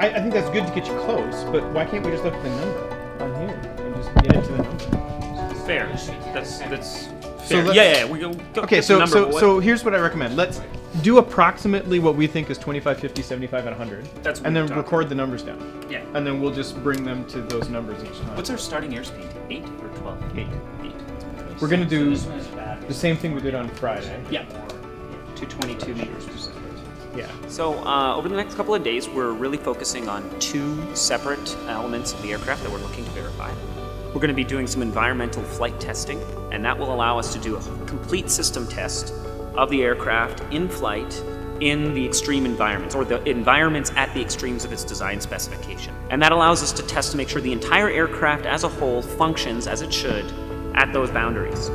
I, I think that's good to get you close, but why can't we just look at the number on here and just get into the number? Fair. That's that's So fair. let's- yeah, yeah. We go. go Okay, so number, so so here's what I recommend. Let's do approximately what we think is 25, 50, 75, and 100. That's what and then talking record the numbers down. Yeah. And then we'll just bring them to those numbers each time. What's our starting airspeed? Eight or twelve? Eight. Eight. We're gonna do the same thing we did on Friday. Yeah. Two twenty-two meters per second. Yeah. So, uh, over the next couple of days, we're really focusing on two separate elements of the aircraft that we're looking to verify. We're going to be doing some environmental flight testing, and that will allow us to do a complete system test of the aircraft in flight in the extreme environments, or the environments at the extremes of its design specification. And that allows us to test to make sure the entire aircraft as a whole functions as it should at those boundaries.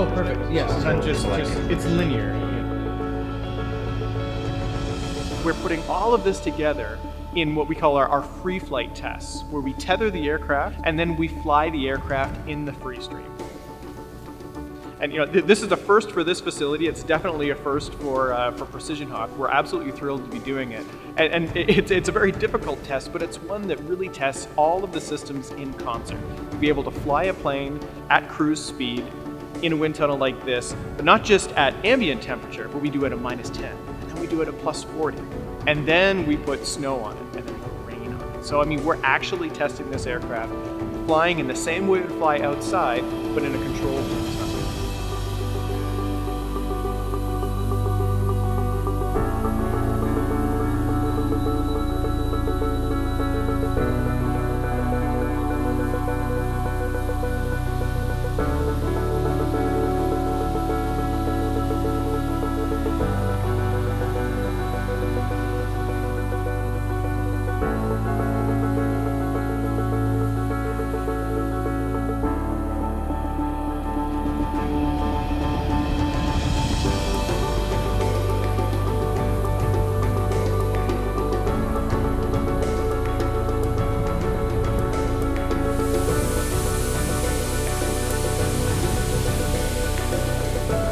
Oh, perfect. Yes. It's not just like it's linear. We're putting all of this together in what we call our, our free flight tests, where we tether the aircraft and then we fly the aircraft in the free stream. And you know, th- this is a first for this facility. It's definitely a first for uh, for PrecisionHawk. We're absolutely thrilled to be doing it, and, and it- it's it's a very difficult test, but it's one that really tests all of the systems in concert. To be able to fly a plane at cruise speed in a wind tunnel like this, but not just at ambient temperature, but we do it at minus 10, and then we do it at plus 40, and then we put snow on it, and then rain on it. So I mean, we're actually testing this aircraft flying in the same way we would fly outside, but in a controlled wind tunnel.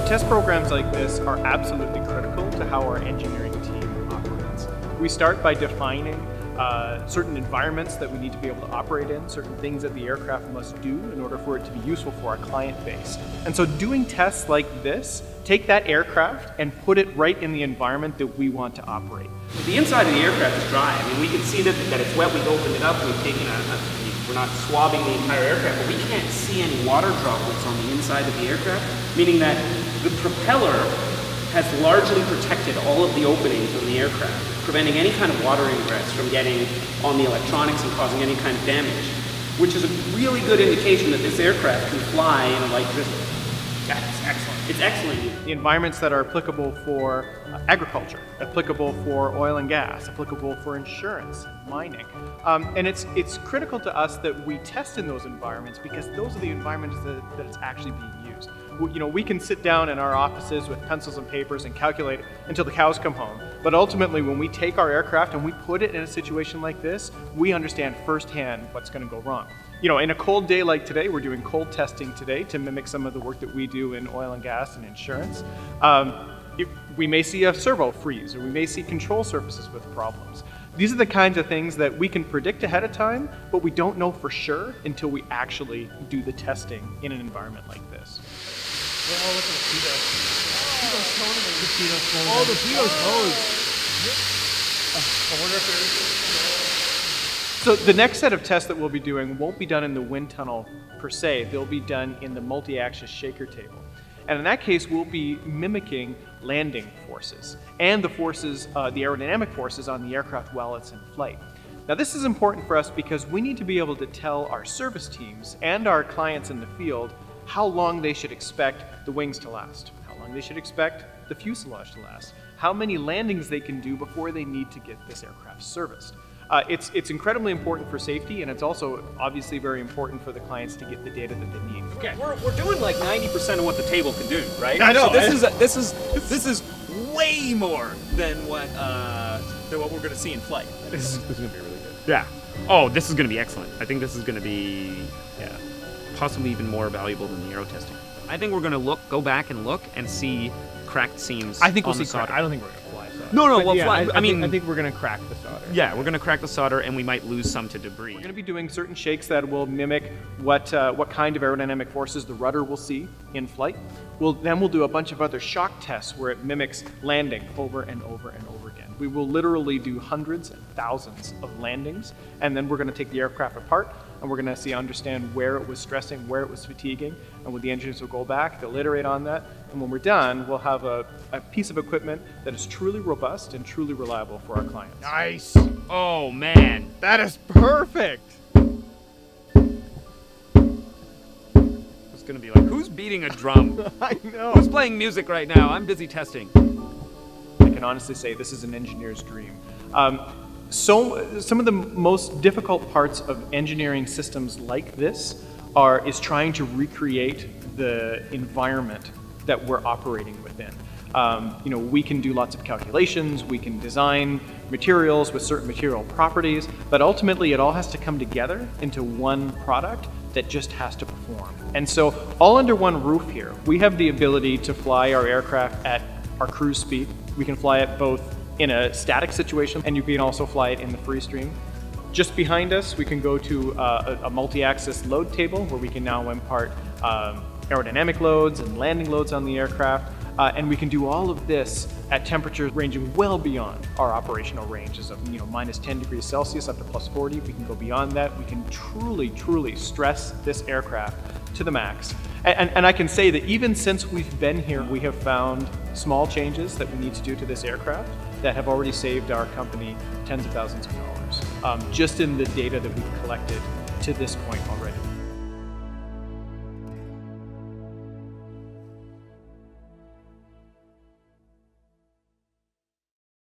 Test programs like this are absolutely critical to how our engineering team operates. We start by defining uh, certain environments that we need to be able to operate in, certain things that the aircraft must do in order for it to be useful for our client base. And so doing tests like this, take that aircraft and put it right in the environment that we want to operate. The inside of the aircraft is dry. I mean, we can see that, that it's wet. We've opened it up. We've taken a, a, we're not swabbing the entire aircraft, but we can't see any water droplets on the inside of the aircraft, meaning that the propeller has largely protected all of the openings on the aircraft, preventing any kind of water ingress from getting on the electronics and causing any kind of damage, which is a really good indication that this aircraft can fly in a light drizzle. That's excellent. It's excellent. the environments that are applicable for uh, agriculture, applicable for oil and gas, applicable for insurance, mining. Um, and it's, it's critical to us that we test in those environments because those are the environments that, that it's actually being You know, we can sit down in our offices with pencils and papers and calculate until the cows come home. But ultimately, when we take our aircraft and we put it in a situation like this, we understand firsthand what's going to go wrong. You know, in a cold day like today, we're doing cold testing today to mimic some of the work that we do in oil and gas and insurance. Um, it- we may see a servo freeze, or we may see control surfaces with problems. These are the kinds of things that we can predict ahead of time, but we don't know for sure until we actually do the testing in an environment like this. Oh, the pitot's hose. So the next set of tests that we'll be doing won't be done in the wind tunnel per se. They'll be done in the multi-axis shaker table. And in that case, we'll be mimicking landing forces and the forces, uh, the aerodynamic forces on the aircraft while it's in flight. Now this is important for us because we need to be able to tell our service teams and our clients in the field how long they should expect the wings to last, how long they should expect the fuselage to last, how many landings they can do before they need to get this aircraft serviced. Uh, it's, it's incredibly important for safety, and it's also obviously very important for the clients to get the data that they need. Okay, we're, we're doing like 90% of what the table can do, right? I know, So this I- is a, this is this is way more than what uh, than what we're going to see in flight. This is, this is gonna be really good. Yeah. Oh, this is going to be excellent. I think this is going to be yeah, possibly even more valuable than the aero testing. I think we're going to look, go back and look and see cracked seams. I think we'll the see crack- solder. I don't think we're gonna fly. So No, no, But well, yeah, fly- I, I I think, mean- I think we're gonna crack the solder. Yeah, we're gonna crack the solder and we might lose some to debris. We're going to be doing certain shakes that will mimic what, uh, what kind of aerodynamic forces the rudder will see in flight. We'll, then we'll do a bunch of other shock tests where it mimics landing over and over and over again. We will literally do hundreds and thousands of landings, and then we're going to take the aircraft apart and we're going to see understand where it was stressing, where it was fatiguing, and when the engineers will go back, they'll iterate on that, and when we're done, we'll have a, a piece of equipment that is truly robust and truly reliable for our clients. Nice. Oh man, That is perfect. it's gonna be like, who's beating a drum? I know. who's playing music right now? I'm busy testing. I can honestly say this is an engineer's dream. Um, so, some of the most difficult parts of engineering systems like this are is trying to recreate the environment that we're operating within. Um, you know, we can do lots of calculations, we can design materials with certain material properties, but ultimately it all has to come together into one product that just has to perform. And so, all under one roof here, we have the ability to fly our aircraft at our cruise speed. We can fly it both in a static situation and you can also fly it in the free stream. Just behind us, we can go to uh, a, a multi-axis load table where we can now impart um, aerodynamic loads and landing loads on the aircraft. Uh, and we can do all of this at temperatures ranging well beyond our operational ranges of you know minus 10 degrees Celsius up to plus 40. We can go beyond that. We can truly, truly stress this aircraft to the max. And, and, and I can say that even since we've been here, we have found small changes that we need to do to this aircraft that have already saved our company tens of thousands of dollars um, just in the data that we've collected to this point already.